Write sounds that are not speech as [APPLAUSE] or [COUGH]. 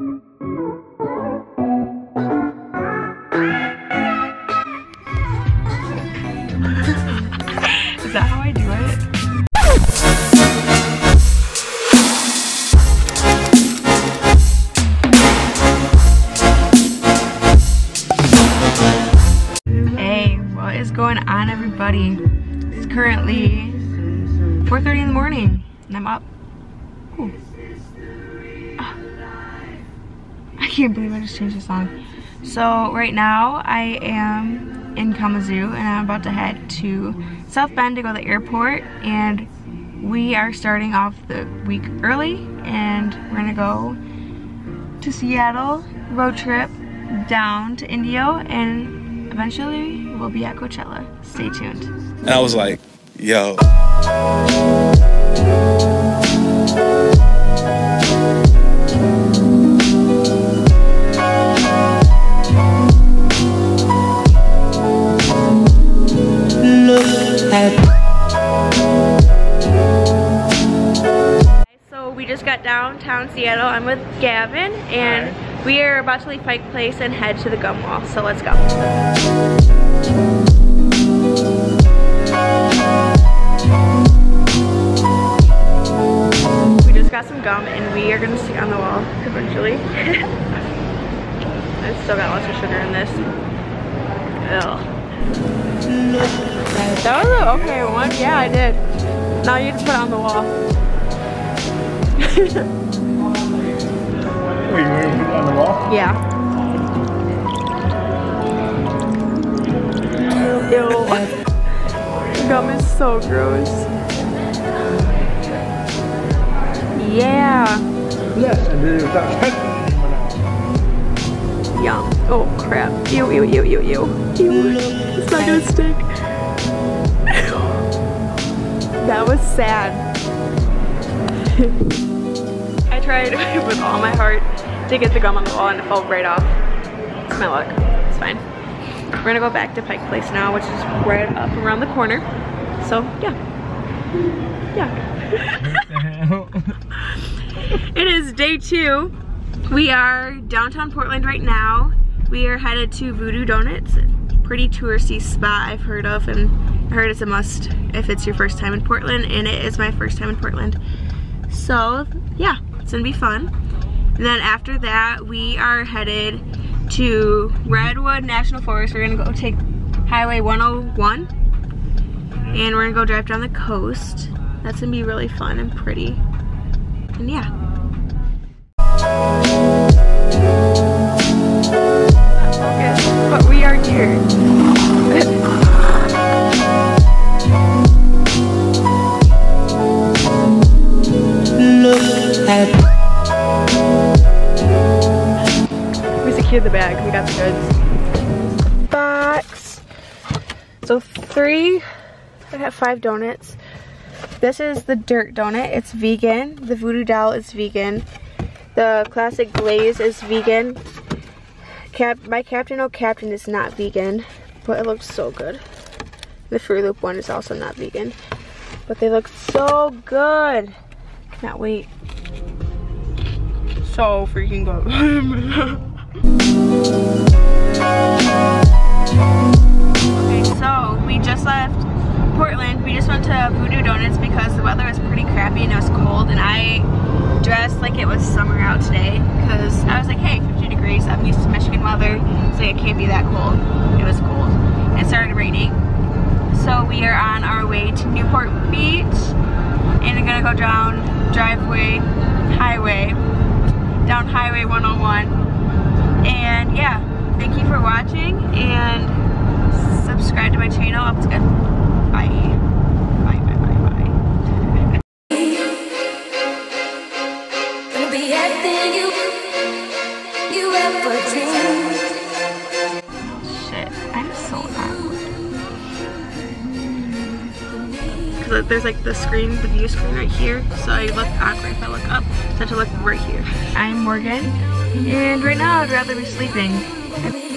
Is that how I do it? Hey, what is going on everybody? It's currently 4.30 in the morning and I'm up. I can't believe I just changed the song. So right now I am in Kalamazoo and I'm about to head to South Bend to go to the airport and we are starting off the week early and we're gonna go to Seattle, road trip down to Indio and eventually we'll be at Coachella. Stay tuned. And I was like, yo. Just got downtown Seattle. I'm with Gavin and we are about to leave Pike Place and head to the gum wall. So let's go. We just got some gum and we are gonna stick on the wall eventually. [LAUGHS] I still got lots of sugar in this. Ugh. That was an okay one. Yeah, I did. Now you just put it on the wall. Wait, you want to put it on the wall? Yeah. Ew. Gum is so gross. Yeah. Yes, and then it was [LAUGHS] that Yum. Oh crap. Ew, ew, ew, ew, ew. Ew. It's not gonna stick. [LAUGHS] that was sad. [LAUGHS] I tried [LAUGHS] with all my heart to get the gum on the wall and it fell right off. It's my luck. It's fine. We're gonna go back to Pike Place now, which is right up around the corner. So yeah. Yeah. [LAUGHS] it is day two. We are downtown Portland right now. We are headed to Voodoo Donuts. Pretty touristy spot I've heard of and I heard it's a must if it's your first time in Portland and it is my first time in Portland. So yeah, it's gonna be fun. And then after that, we are headed to Redwood National Forest. We're gonna go take Highway 101 and we're gonna go drive down the coast. That's gonna be really fun and pretty. And yeah. Goods. Box. So three. I got five donuts. This is the dirt donut. It's vegan. The voodoo doll is vegan. The classic glaze is vegan. Cap my Captain O Captain is not vegan, but it looks so good. The Fruit Loop one is also not vegan, but they look so good. Cannot wait. So freaking good. [LAUGHS] okay, so we just left Portland. We just went to Voodoo Donuts because the weather was pretty crappy and it was cold, and I dressed like it was summer out today because I was like, hey, 50 degrees. I'm used to Michigan weather, so it can't be that cold. It was cold. It started raining. So we are on our way to Newport Beach and we're gonna go down driveway, highway, down Highway 101. And yeah, thank you for watching and subscribe to my channel. Up to good. Bye. Bye, bye, bye, bye. Gonna you you ever. Shit, I'm so awkward. Cause there's like the screen, the view screen right here, so I look awkward if I look up. So I have to look right here. I'm Morgan, and right now I'd rather be sleeping. Baby.